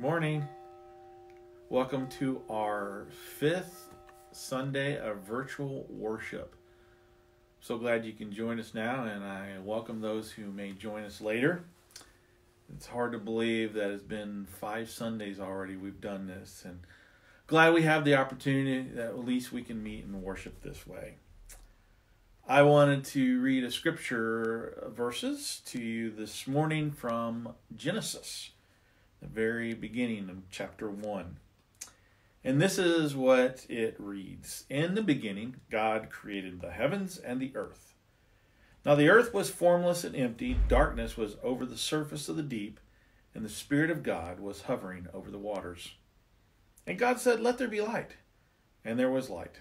Morning. Welcome to our fifth Sunday of virtual worship. So glad you can join us now, and I welcome those who may join us later. It's hard to believe that it's been five Sundays already we've done this, and glad we have the opportunity that at least we can meet and worship this way. I wanted to read a scripture verses to you this morning from Genesis the very beginning of chapter 1. And this is what it reads In the beginning, God created the heavens and the earth. Now the earth was formless and empty, darkness was over the surface of the deep, and the Spirit of God was hovering over the waters. And God said, Let there be light. And there was light.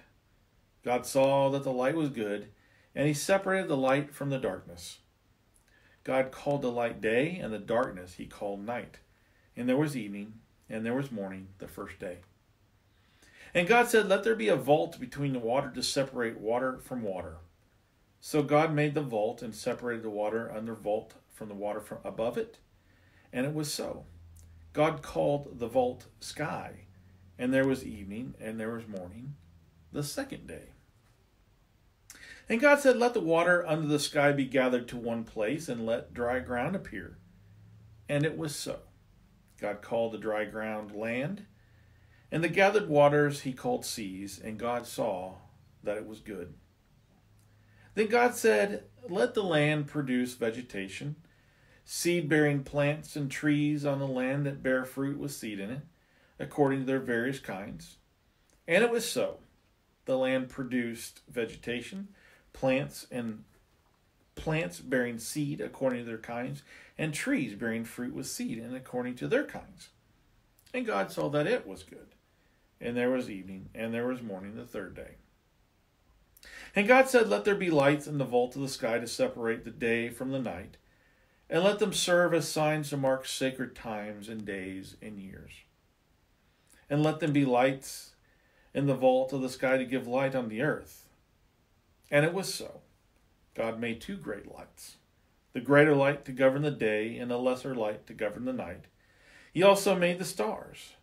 God saw that the light was good, and he separated the light from the darkness. God called the light day, and the darkness he called night. And there was evening, and there was morning the first day. And God said, Let there be a vault between the water to separate water from water. So God made the vault and separated the water under vault from the water from above it. And it was so. God called the vault sky. And there was evening, and there was morning the second day. And God said, Let the water under the sky be gathered to one place, and let dry ground appear. And it was so. God called the dry ground land, and the gathered waters he called seas, and God saw that it was good. Then God said, Let the land produce vegetation, seed bearing plants and trees on the land that bear fruit with seed in it, according to their various kinds. And it was so. The land produced vegetation, plants and plants bearing seed according to their kinds, and trees bearing fruit with seed and according to their kinds. And God saw that it was good. And there was evening, and there was morning the third day. And God said, Let there be lights in the vault of the sky to separate the day from the night, and let them serve as signs to mark sacred times and days and years. And let them be lights in the vault of the sky to give light on the earth. And it was so. God made two great lights the greater light to govern the day, and a lesser light to govern the night. He also made the stars.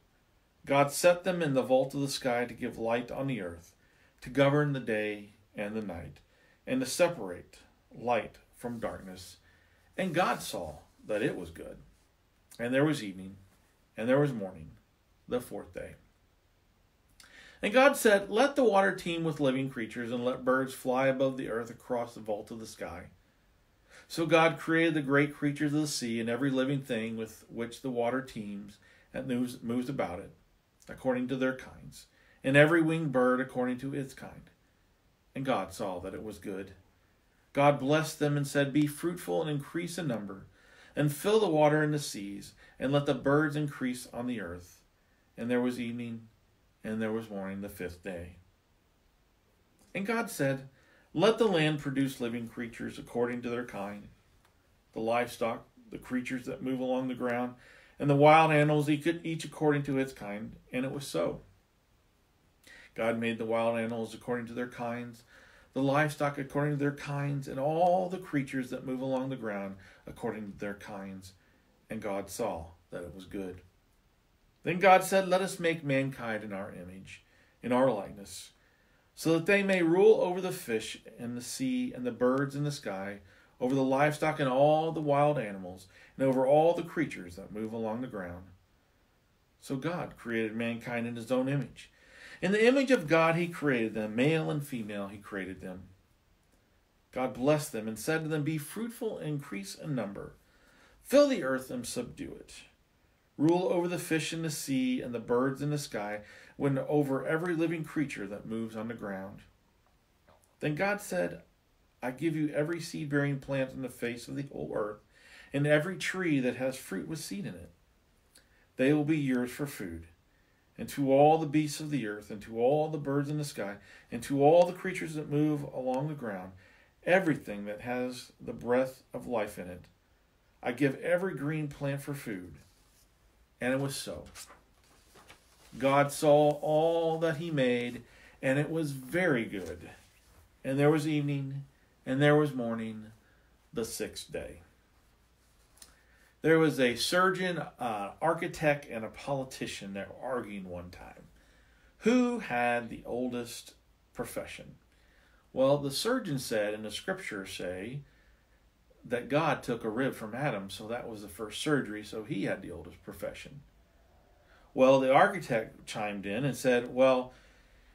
God set them in the vault of the sky to give light on the earth, to govern the day and the night, and to separate light from darkness. And God saw that it was good. And there was evening, and there was morning, the fourth day. And God said, Let the water teem with living creatures, and let birds fly above the earth across the vault of the sky. So God created the great creatures of the sea and every living thing with which the water teems and moves, moves about it, according to their kinds, and every winged bird according to its kind. And God saw that it was good. God blessed them and said, Be fruitful and increase in number, and fill the water in the seas, and let the birds increase on the earth. And there was evening and there was morning the fifth day. And God said, Let the land produce living creatures according to their kind, the livestock, the creatures that move along the ground, and the wild animals, each according to its kind. And it was so. God made the wild animals according to their kinds, the livestock according to their kinds, and all the creatures that move along the ground according to their kinds. And God saw that it was good. Then God said, Let us make mankind in our image, in our likeness, so that they may rule over the fish in the sea and the birds in the sky, over the livestock and all the wild animals, and over all the creatures that move along the ground. So God created mankind in his own image. In the image of God he created them, male and female he created them. God blessed them and said to them, Be fruitful and increase in number, fill the earth and subdue it rule over the fish in the sea and the birds in the sky, when over every living creature that moves on the ground. Then God said, I give you every seed bearing plant on the face of the whole earth, and every tree that has fruit with seed in it. They will be yours for food. And to all the beasts of the earth, and to all the birds in the sky, and to all the creatures that move along the ground, everything that has the breath of life in it, I give every green plant for food. And it was so. God saw all that he made, and it was very good. And there was evening, and there was morning, the sixth day. There was a surgeon, uh, architect, and a politician that were arguing one time. Who had the oldest profession? Well, the surgeon said, and the scriptures say, that God took a rib from Adam, so that was the first surgery, so he had the oldest profession. Well, the architect chimed in and said, Well,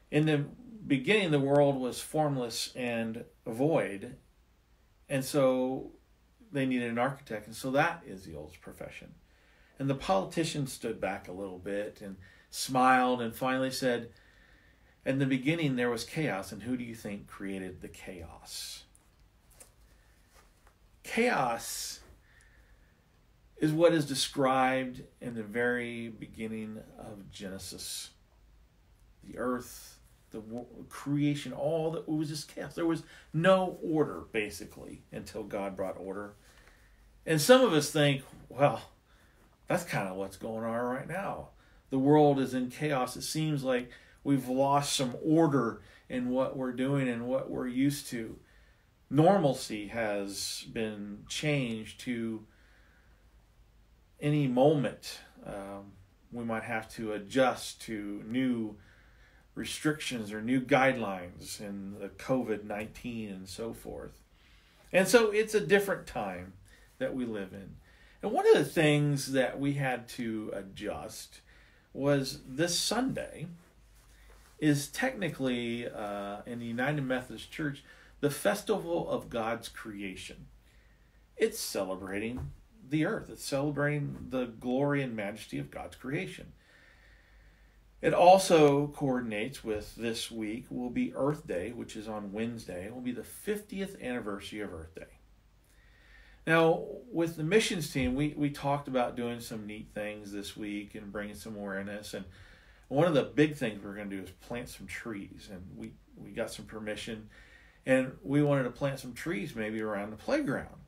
in the beginning, the world was formless and void, and so they needed an architect, and so that is the oldest profession. And the politician stood back a little bit and smiled and finally said, In the beginning, there was chaos, and who do you think created the chaos? Chaos is what is described in the very beginning of Genesis. The earth, the creation, all that was just chaos. There was no order basically until God brought order. And some of us think, well, that's kind of what's going on right now. The world is in chaos. It seems like we've lost some order in what we're doing and what we're used to. Normalcy has been changed to any moment um, we might have to adjust to new restrictions or new guidelines in the COVID 19 and so forth. And so it's a different time that we live in. And one of the things that we had to adjust was this Sunday is technically uh, in the United Methodist Church the festival of God's creation. It's celebrating the earth. It's celebrating the glory and majesty of God's creation. It also coordinates with this week will be Earth Day, which is on Wednesday. It will be the 50th anniversary of Earth Day. Now, with the missions team, we, we talked about doing some neat things this week and bringing some awareness. And one of the big things we're going to do is plant some trees. And we, we got some permission. And we wanted to plant some trees maybe around the playground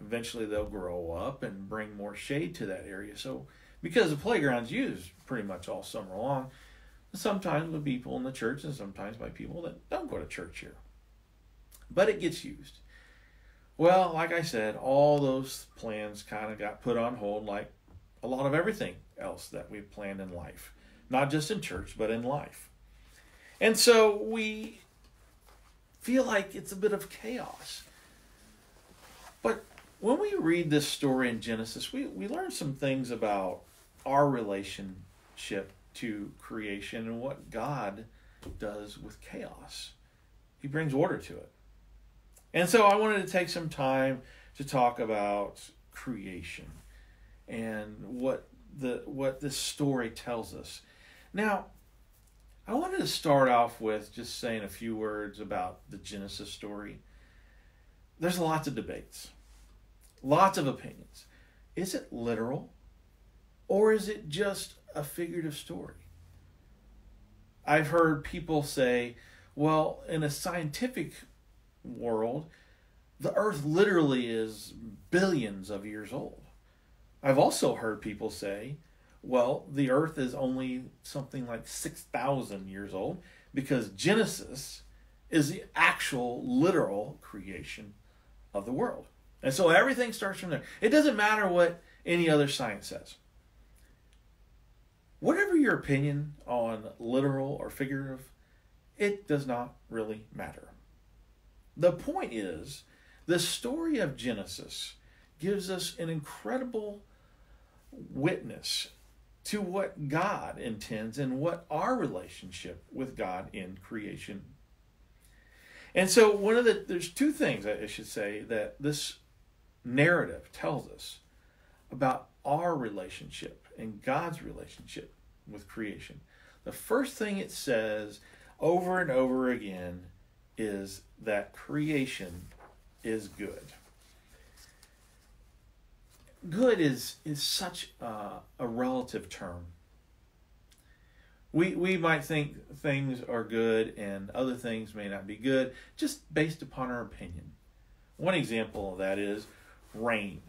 eventually they'll grow up and bring more shade to that area. So, because the playground's used pretty much all summer long, sometimes by people in the church and sometimes by people that don't go to church here. But it gets used. Well, like I said, all those plans kind of got put on hold, like a lot of everything else that we've planned in life, not just in church, but in life. And so we feel like it's a bit of chaos but when we read this story in Genesis, we, we learn some things about our relationship to creation and what God does with chaos. He brings order to it. And so I wanted to take some time to talk about creation and what the what this story tells us. Now, I wanted to start off with just saying a few words about the Genesis story. There's lots of debates. Lots of opinions. Is it literal or is it just a figurative story? I've heard people say, well, in a scientific world, the earth literally is billions of years old. I've also heard people say, well, the earth is only something like 6,000 years old because Genesis is the actual literal creation of the world. And so everything starts from there. It doesn't matter what any other science says. Whatever your opinion on literal or figurative, it does not really matter. The point is, the story of Genesis gives us an incredible witness to what God intends and what our relationship with God in creation. And so one of the there's two things I should say that this narrative tells us about our relationship and God's relationship with creation. The first thing it says over and over again is that creation is good. Good is is such a, a relative term. We we might think things are good and other things may not be good, just based upon our opinion. One example of that is rain.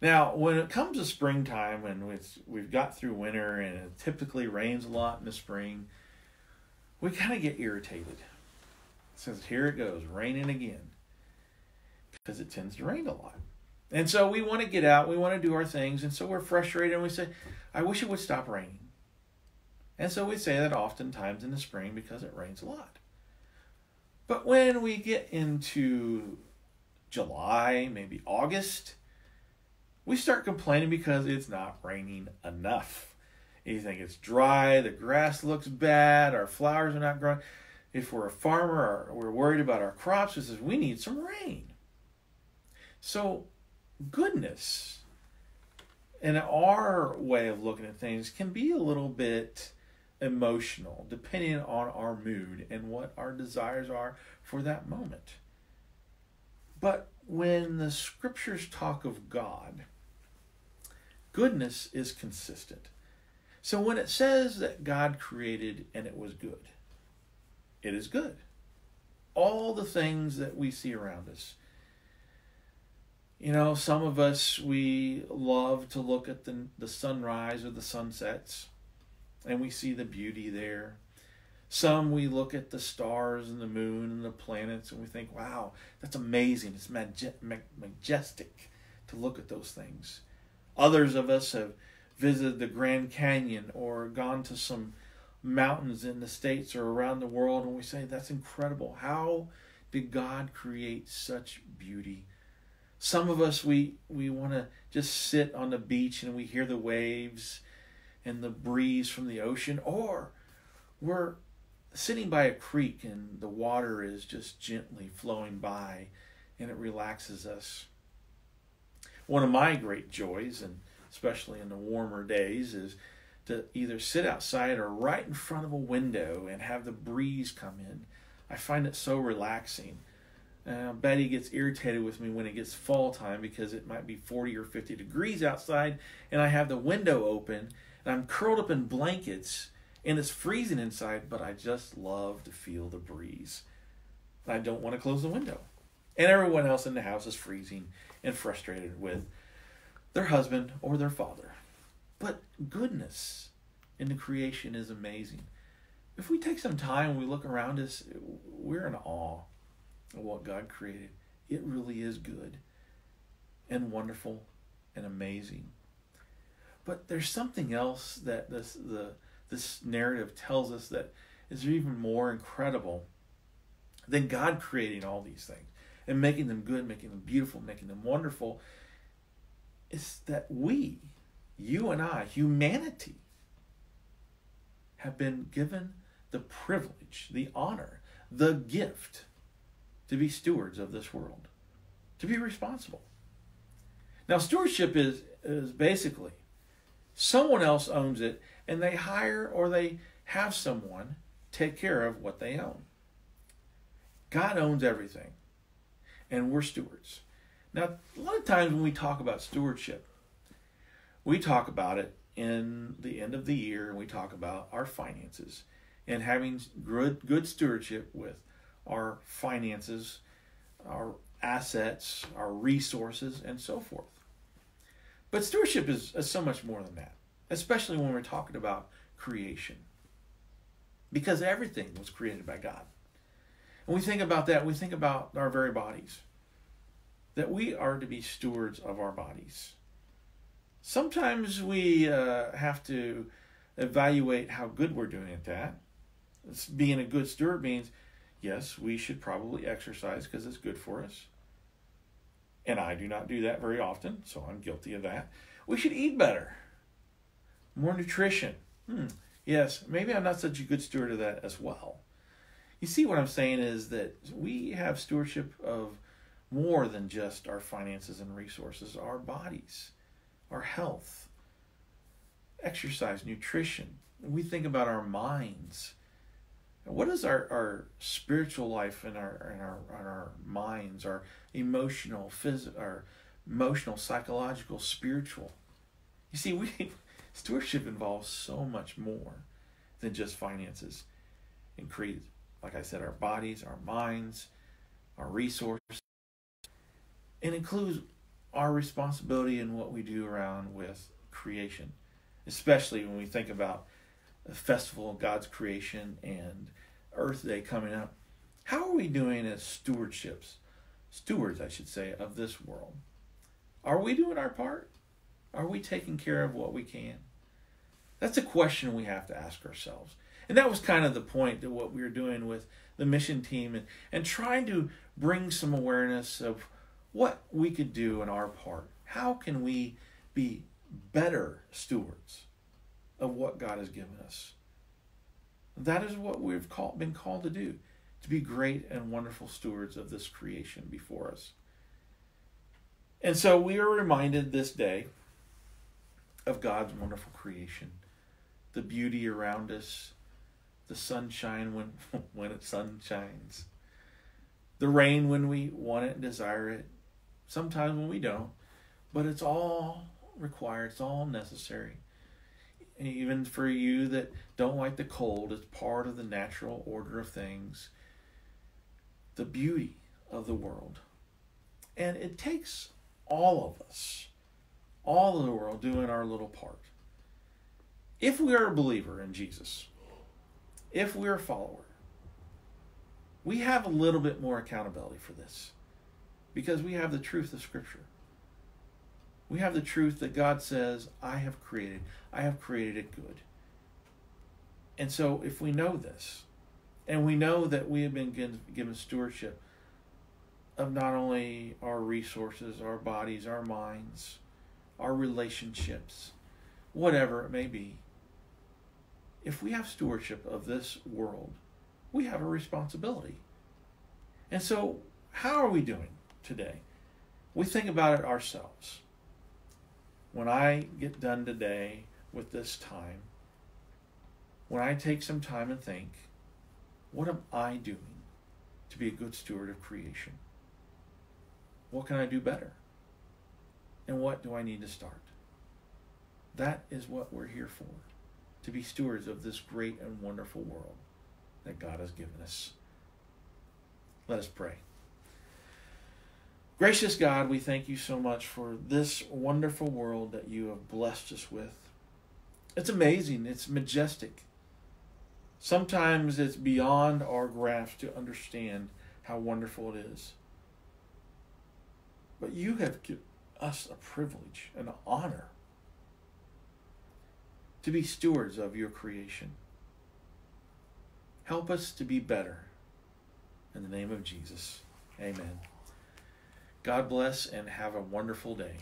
Now, when it comes to springtime and we've got through winter and it typically rains a lot in the spring, we kind of get irritated. Since here it goes, raining again. Because it tends to rain a lot. And so we want to get out, we want to do our things, and so we're frustrated and we say, I wish it would stop raining. And so we say that oftentimes in the spring because it rains a lot. But when we get into July, maybe August, we start complaining because it's not raining enough. You think it's dry, the grass looks bad, our flowers are not growing. If we're a farmer or we're worried about our crops, we says we need some rain. So goodness and our way of looking at things can be a little bit emotional depending on our mood and what our desires are for that moment. But when the scriptures talk of God, goodness is consistent. So when it says that God created and it was good, it is good. All the things that we see around us. You know, some of us, we love to look at the, the sunrise or the sunsets, and we see the beauty there. Some we look at the stars and the moon and the planets, and we think, wow, that's amazing. It's majestic to look at those things. Others of us have visited the Grand Canyon or gone to some mountains in the States or around the world, and we say, That's incredible. How did God create such beauty? Some of us, we, we want to just sit on the beach and we hear the waves and the breeze from the ocean, or we're sitting by a creek and the water is just gently flowing by and it relaxes us. One of my great joys, and especially in the warmer days, is to either sit outside or right in front of a window and have the breeze come in. I find it so relaxing. Uh, Betty gets irritated with me when it gets fall time because it might be 40 or 50 degrees outside and I have the window open and I'm curled up in blankets and it's freezing inside, but I just love to feel the breeze. I don't want to close the window. And everyone else in the house is freezing and frustrated with their husband or their father. But goodness in the creation is amazing. If we take some time and we look around us, we're in awe of what God created. It really is good and wonderful and amazing. But there's something else that this the this narrative tells us that is even more incredible than God creating all these things and making them good, making them beautiful, making them wonderful, is that we, you and I, humanity, have been given the privilege, the honor, the gift to be stewards of this world, to be responsible. Now, stewardship is, is basically someone else owns it and they hire or they have someone take care of what they own. God owns everything and we're stewards. Now, a lot of times when we talk about stewardship, we talk about it in the end of the year and we talk about our finances and having good good stewardship with our finances, our assets, our resources, and so forth. But stewardship is, is so much more than that, especially when we're talking about creation. Because everything was created by God. And we think about that, we think about our very bodies. That we are to be stewards of our bodies. Sometimes we uh, have to evaluate how good we're doing at that. Being a good steward means, yes, we should probably exercise because it's good for us. And I do not do that very often, so I'm guilty of that. We should eat better, more nutrition. Hmm. Yes, maybe I'm not such a good steward of that as well. You see, what I'm saying is that we have stewardship of more than just our finances and resources, our bodies, our health, exercise, nutrition. We think about our minds. What is our, our spiritual life and our, and our, and our minds, our emotional, physical, our emotional, psychological, spiritual? You see, we stewardship involves so much more than just finances and creed like I said, our bodies, our minds, our resources. It includes our responsibility in what we do around with creation, especially when we think about festival of God's creation and Earth Day coming up. How are we doing as stewardships, stewards, I should say, of this world? Are we doing our part? Are we taking care of what we can? That's a question we have to ask ourselves. And that was kind of the point of what we were doing with the mission team and, and trying to bring some awareness of what we could do in our part. How can we be better stewards of what God has given us? That is what we've called, been called to do to be great and wonderful stewards of this creation before us. And so we are reminded this day of God's wonderful creation, the beauty around us, the sunshine when when it sun shines, the rain when we want it and desire it, sometimes when we don't, but it's all required, it's all necessary. Even for you that don't like the cold, it's part of the natural order of things. The beauty of the world. And it takes all of us, all of the world, doing our little part. If we are a believer in Jesus, if we're a follower, we have a little bit more accountability for this because we have the truth of Scripture. We have the truth that God says, I have created. I have created it good. And so, if we know this, and we know that we have been given stewardship of not only our resources, our bodies, our minds, our relationships, whatever it may be, if we have stewardship of this world, we have a responsibility. And so, how are we doing today? We think about it ourselves. When I get done today with this time, when I take some time and think, what am I doing to be a good steward of creation? What can I do better? And what do I need to start? That is what we're here for to be stewards of this great and wonderful world that God has given us. Let us pray. Gracious God, we thank you so much for this wonderful world that you have blessed us with. It's amazing, it's majestic. Sometimes it's beyond our grasp to understand how wonderful it is. But you have given us a privilege, an honor to be stewards of your creation. Help us to be better. In the name of Jesus, amen. God bless and have a wonderful day.